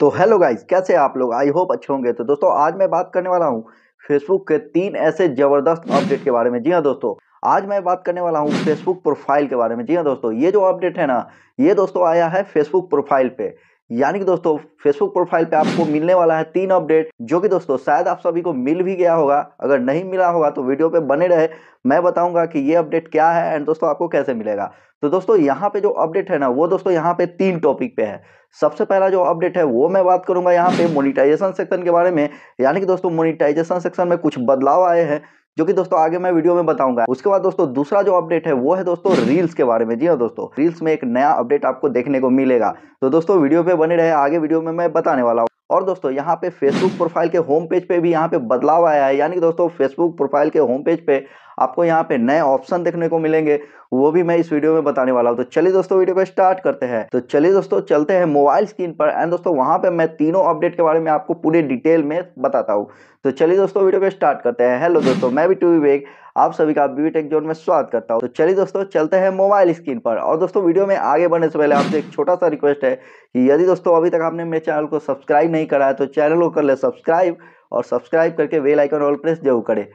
तो hello guys कैसे आप लोग? आई होप अच्छे होंगे। तो दोस्तों, आज मैं बात करने वाला हूँ फेसबुक के तीन ऐसे ज़बरदस्त अपडेट के बारे में। जी हाँ दोस्तों, आज मैं बात करने वाला हूँ फेसबुक प्रोफ़ाइल के बारे में। जी हाँ दोस्तों, ये जो अपडेट है ना, ये दोस्तों आया है फेसबुक प्रोफ़ाइल पे। यानी कि दोस्तों फेसबुक प्रोफ़ाइल पे आपको मिलने वाला है तीन अपडेट जो कि दोस्तों, शायद आप सभी को मिल भी गया होगा। अगर नहीं मिला होगा तो वीडियो पे बने रहे। मैं बताऊँगा कि ये अपडेट क्या है एंड दोस्तों, आपको कैसे मिलेगा। तो दोस्तों, यहाँ पे जो अपडेट है ना, वो दोस्तों, यहाँ पे तीन टॉपिक पे है। सबसे पहला जो अपडेट है, वो मैं बात करूँगा यहाँ पे मोनिटाइजेशन सेक्शन के बारे में। यानी कि दोस्तों मोनिटाइजेशन सेक्शन में कुछ बदलाव आए हैं। जो कि दोस्तों आगे मैं वीडियो में बताऊँगा। उसके बाद दोस्तों दूसरा जो अपडेट है, वो है दोस्तों रील्स के बारे में। जी हाँ दोस्तों रील्स में एक नया अपडेट आपको देखने को मिलेगा। तो दोस्तों वीडियो पे बने रहे, आगे वीडियो में मैं बताने वाला हूँ। और दोस्तों यहाँ पे फेसबुक प्रोफ़ाइल के होम पेज पे भी यहाँ पे बदलाव आया है। यानी कि दोस्तों फेसबुक प्रोफ़ाइल के होम पेज पे आपको यहाँ पे नए ऑप्शन देखने को मिलेंगे, वो भी मैं इस वीडियो में बताने वाला हूँ। तो चलिए दोस्तों वीडियो को स्टार्ट करते हैं। तो चलिए दोस्तों, चलते हैं मोबाइल स्क्रीन पर। एंड दोस्तों, वहाँ पे मैं तीनों अपडेट के बारे में आपको पूरे डिटेल में बताता हूँ। तो चलिए दोस्तों वीडियो को स्टार्ट करते हैं। हेलो दोस्तों, मैं भी टू आप सभी का बी टेक जोन में स्वागत करता हूँ। तो चलिए दोस्तों, चलते हैं मोबाइल स्क्रीन पर। और दोस्तों वीडियो में आगे बढ़ने से पहले आपसे एक छोटा सा रिक्वेस्ट है कि यदि दोस्तों, अभी तक आपने मेरे चैनल को सब्सक्राइब नहीं करा है तो चैनल को कर ले सब्सक्राइब और सब्सक्राइब करके वेल आइकन ऑल प्रेस ज़रूर करें।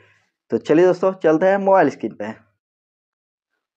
तो चलिए दोस्तों, चलते हैं मोबाइल स्क्रीन पे।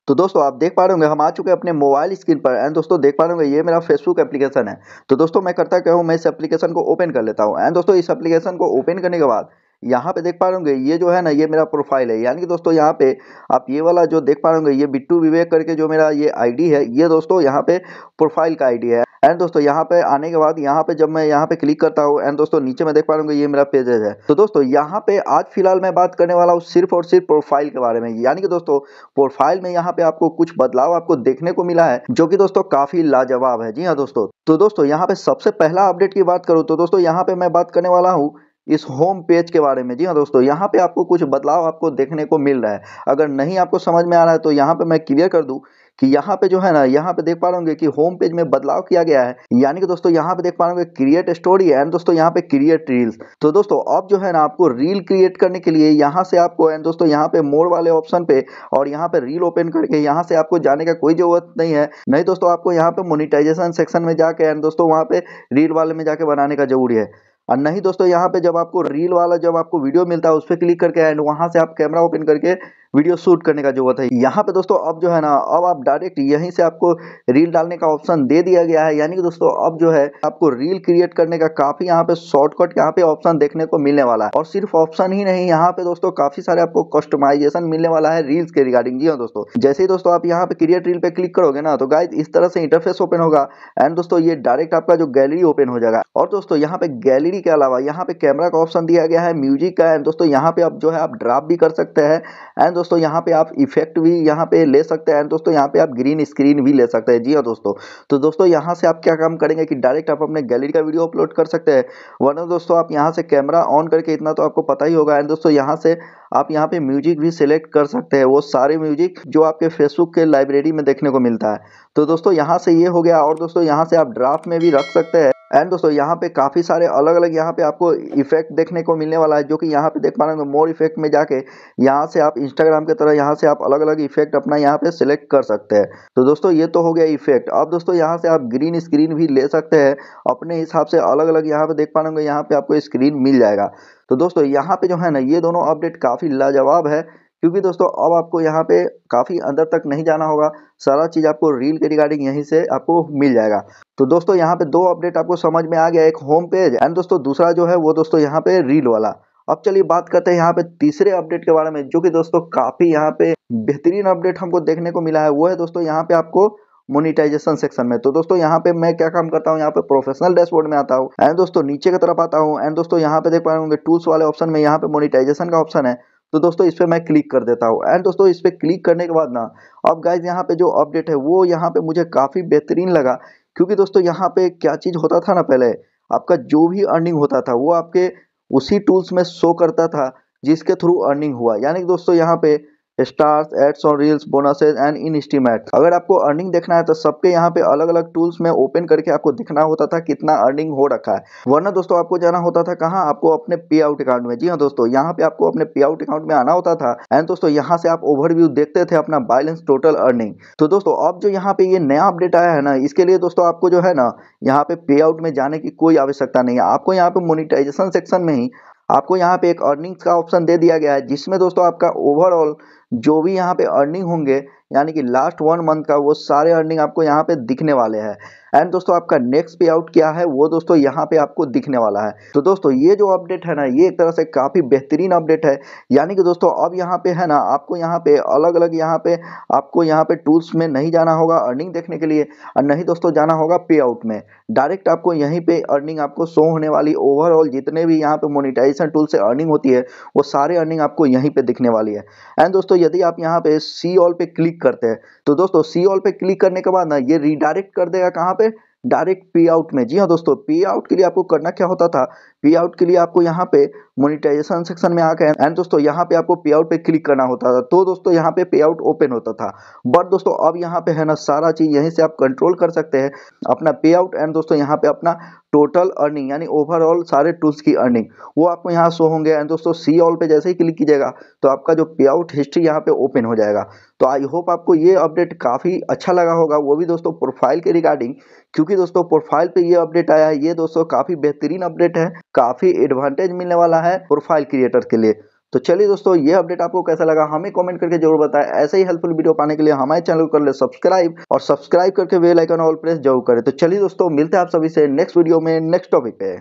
तो दोस्तों, आप देख पा रहे होंगे, हम आ चुके हैं अपने मोबाइल स्क्रीन पर। एंड दोस्तों, देख पा रहे होंगे, ये मेरा फेसबुक एप्लीकेशन है। तो दोस्तों, मैं करता क्या हूँ, मैं इस एप्लीकेशन को ओपन कर लेता हूँ। एंड दोस्तों, इस एप्लीकेशन को ओपन करने के बाद, यहाँ पे देख पा रहे होंगे, ये जो है ना, ये मेरा प्रोफ़ाइल है। यानी कि दोस्तों, यहाँ पे आप ये वाला जो देख पा रहे होंगे, ये बिट्टू विवेक करके जो मेरा ये आईडी है, ये दोस्तों, यहाँ पे प्रोफ़ाइल का आईडी है। एंड दोस्तों, यहाँ पे आने के बाद, यहाँ पे जब मैं यहाँ पे क्लिक करता हूँ, एंड दोस्तों, नीचे में देख पा रहा ये मेरा पेजेज है। तो दोस्तों, यहाँ पे आज फ़िलहाल मैं बात करने वाला हूँ सिर्फ़ और सिर्फ़ प्रोफ़ाइल के बारे में। यानी कि दोस्तों, प्रोफ़ाइल में यहाँ पे आपको कुछ बदलाव आपको देखने को मिला है, जो कि दोस्तों काफ़ी लाजवाब है। जी हाँ दोस्तों। तो दोस्तों, यहाँ पे सबसे पहला अपडेट की बात करूँ तो दोस्तों, यहाँ पे मैं बात करने वाला हूँ इस होम पेज के बारे में। जी हाँ दोस्तों, यहाँ पे आपको कुछ बदलाव आपको देखने को मिल रहा है। अगर नहीं आपको समझ में आ रहा है तो यहाँ पे मैं क्लियर कर दूँ कि यहाँ पे जो है ना, यहाँ पे देख पा रहे कि होम पेज में बदलाव किया गया है। यानी कि दोस्तों, यहाँ पे देख पा रहे क्रिएट स्टोरी एंड दोस्तों, यहाँ पे क्रिएट रील्स तो दोस्तों, अब जो है ना, आपको रील क्रिएट करने के लिए यहाँ से आपको एंड दोस्तों, यहाँ पे मोर वाले ऑप्शन पे और यहाँ पे रील ओपन करके यहाँ से आपको जाने का कोई ज़रूरत नहीं है। नहीं दोस्तों, आपको यहाँ पे मोनिटाइजेशन सेक्शन में जाके एंड दोस्तों, वहाँ पे रील वाले में जाके बनाने का ज़रूरी है। और नहीं दोस्तों, यहाँ पे जब आपको रील वाला जब आपको वीडियो मिलता है, उस पर क्लिक करके एंड वहाँ से आप कैमरा ओपन करके वीडियो शूट करने का ज़रूरत है। यहाँ पे दोस्तों, अब जो है ना, अब आप डायरेक्ट यहीं से आपको रील डालने का ऑप्शन दे दिया गया है। यानी कि दोस्तों, अब जो है, आपको रील क्रिएट करने का काफ़ी यहाँ पे शॉर्टकट यहाँ पे ऑप्शन देखने को मिलने वाला है। और सिर्फ़ ऑप्शन ही नहीं, यहाँ पे दोस्तों, काफ़ी सारे आपको कस्टमाइजेशन मिलने वाला है रील्स के रिगार्डिंग जी हाँ दोस्तों, जैसे ही दोस्तों आप यहाँ पे क्रिएट रील पे क्लिक करोगे ना तो गाइज़ इस तरह से इंटरफेस ओपन होगा एंड दोस्तों, ये डायरेक्ट आपका जो गैलरी ओपन हो जाएगा। और दोस्तों, यहाँ पे गैलरी के अलावा यहाँ पे कैमरा का ऑप्शन दिया गया है, म्यूज़िक का एंड दोस्तों, यहाँ पे आप जो है, आप ड्राप भी कर सकते हैं। एंड दोस्तों, यहाँ पे आप इफ़ेक्ट भी यहाँ पे ले सकते हैं। एंड दोस्तों, यहाँ पे आप ग्रीन स्क्रीन भी ले सकते हैं। जी हाँ दोस्तों। तो दोस्तों, यहाँ से आप क्या काम करेंगे कि डायरेक्ट आप अपने गैलरी का वीडियो अपलोड कर सकते हैं। वरना दोस्तों, आप यहाँ से कैमरा ऑन करके इतना तो आपको पता ही होगा। एंड दोस्तों, यहाँ से आप यहाँ पे म्यूज़िक भी सिलेक्ट कर सकते हैं। वो सारे म्यूज़िक जो आपके फेसबुक के लाइब्रेरी में देखने को मिलता है। तो दोस्तों, यहाँ से ये हो गया। और दोस्तों, यहाँ से आप ड्राफ्ट में भी रख सकते हैं। एंड दोस्तों, यहाँ पे काफ़ी सारे अलग अलग यहाँ पे आपको इफ़ेक्ट देखने को मिलने वाला है, जो कि यहाँ पे देख पा रहे हैं मोर इफ़ेक्ट में जाके यहाँ से आप इंस्टाग्राम की तरह यहाँ से आप अलग अलग इफ़ेक्ट अपना यहाँ पे सिलेक्ट कर सकते हैं। तो दोस्तों, ये तो हो गया इफ़ेक्ट अब दोस्तों, यहाँ से आप ग्रीन स्क्रीन भी ले सकते हैं। अपने हिसाब से अलग अलग यहाँ पे देख पा रहे यहाँ पे आपको स्क्रीन मिल जाएगा। तो दोस्तों, यहाँ पे जो है ना, ये दोनों अपडेट काफ़ी लाजवाब है, क्योंकि दोस्तों, अब आपको यहाँ पे काफ़ी अंदर तक नहीं जाना होगा। सारा चीज़ आपको रील के रिगार्डिंग यहीं से आपको मिल जाएगा। तो दोस्तों यहाँ पे दो अपडेट आपको समझ में आ गया एक होम पेज एंड दोस्तों दूसरा जो है वो दोस्तों यहाँ पे रील वाला अब चलिए बात करते हैं यहाँ पे तीसरे अपडेट के बारे में जो कि दोस्तों काफ़ी यहाँ पे बेहतरीन अपडेट हमको देखने को मिला है वो है दोस्तों यहाँ पे आपको मोनिटाइजेशन सेक्शन में तो दोस्तों यहाँ पे मैं क्या काम करता हूँ यहाँ पे प्रोफेशनल डैशबोर्ड में आता हूँ एंड दोस्तों नीचे की तरफ़ आता हूँ एंड दोस्तों यहाँ पे देख पाएँगे टूल्स वाले ऑप्शन में यहाँ पे मोनिटाइजेशन का ऑप्शन है तो दोस्तों इस पर मैं क्लिक कर देता हूँ एंड दोस्तों इस पर क्लिक करने के बाद ना अब गाइज़ यहाँ पे जो अपडेट है वो यहाँ पे मुझे काफ़ी बेहतरीन लगा क्योंकि दोस्तों यहाँ पे क्या चीज़ होता था ना पहले? आपका जो भी अर्निंग होता था, वो आपके उसी टूल्स में शो करता था, जिसके थ्रू अर्निंग हुआ। यानी कि दोस्तों यहाँ पे स्टार्स एड्स और reels bonuses and estimate अगर आपको अर्निंग देखना है तो सबके यहाँ पे अलग अलग टूल्स में ओपन करके आपको दिखना होता था कितना अर्निंग हो रखा है। वरना दोस्तों आपको जाना होता था कहाँ? आपको अपने पे आउट अकाउंट में। जी हाँ दोस्तों, यहाँ पे आपको अपने पे आउट अकाउंट में आना होता था। एंड दोस्तों, यहाँ से आप ओवरव्यू देखते थे अपना बैलेंस टोटल अर्निंग तो दोस्तों, अब जो यहाँ पे ये नया अपडेट आया है ना, इसके लिए दोस्तों आपको जो है ना, यहाँ पे पे आउट में जाने की कोई आवश्यकता नहीं है। आपको यहाँ पे मोनिटाइजेशन सेक्शन में ही आपको यहाँ पे एक अर्निंग्स का ऑप्शन दे दिया गया है, जिसमें दोस्तों आपका ओवरऑल जो भी यहाँ पे अर्निंग होंगे यानी कि लास्ट वन मंथ का वो सारे अर्निंग आपको यहाँ पे दिखने वाले हैं। एंड दोस्तों, आपका नेक्स्ट पे आउट क्या है? वो दोस्तों, यहाँ पे आपको दिखने वाला है। तो दोस्तों, ये जो अपडेट है ना, ये एक तरह से काफ़ी बेहतरीन अपडेट है। यानी कि दोस्तों, अब यहाँ पे है ना, आपको यहाँ पे अलग अलग यहाँ पे, आपको यहाँ पे टूल्स में नहीं जाना होगा अर्निंग देखने के लिए और नहीं दोस्तों, जाना होगा पे आउट में। डायरेक्ट आपको यहीं पे अर्निंग आपको शो होने वाली ओवरऑल जितने भी यहाँ पे मोनिटाइजेशन टूल से अर्निंग होती है, वो सारे अर्निंग आपको यहीं पे दिखने वाली है। एंड दोस्तों, यदि आप यहाँ पे सी ऑल पे क्लिक करते हैं। तो दोस्तों सी ऑल पे क्लिक करने के बाद ना, ये रिडायरेक्ट कर देगा कहाँ पे? डायरेक्ट पे आउट में। जी हाँ दोस्तों पे आउट के लिए आपको करना क्या होता था? पे आउट के लिए आपको यहाँ पे मोनिटाइजेशन सेक्शन में आके एंड दोस्तों यहाँ पे आपको पे आउट पे क्लिक करना होता था। तो दोस्तों यहाँ पे पे आउट ओपन होता था। बट दोस्तों अब यहाँ पे है ना सारा चीज़, यहीं से आप कंट्रोल कर सकते हैं। अपना पे आउट एंड दोस्तों यहाँ पे अपना टोटल अर्निंग यानी ओवरऑल सारे टूल्स की अर्निंग वो आपको यहाँ शो होंगे। एंड दोस्तों सी ऑल पे जैसे ही क्लिक कीजिएगा तो आपका जो पे आउट हिस्ट्री यहाँ पे ओपन हो जाएगा। तो आई होप आपको ये अपडेट काफ़ी अच्छा लगा होगा। वो भी दोस्तों प्रोफ़ाइल के रिगार्डिंग क्योंकि दोस्तों प्रोफ़ाइल पे ये अपडेट आया है। ये दोस्तों काफ़ी बेहतरीन अपडेट है। काफ़ी एडवांटेज मिलने वाला है प्रोफ़ाइल क्रिएटर के लिए। तो चलिए दोस्तों, ये अपडेट आपको कैसा लगा हमें कमेंट करके ज़रूर बताएँ। ऐसे ही हेल्पफुल वीडियो पाने के लिए हमारे चैनल को कर ले सब्सक्राइब और सब्सक्राइब करके बेल आइकन ऑल प्रेस ज़रूर करें। तो चलिए दोस्तों, मिलते हैं आप सभी से नेक्स्ट वीडियो में नेक्स्ट टॉपिक पे।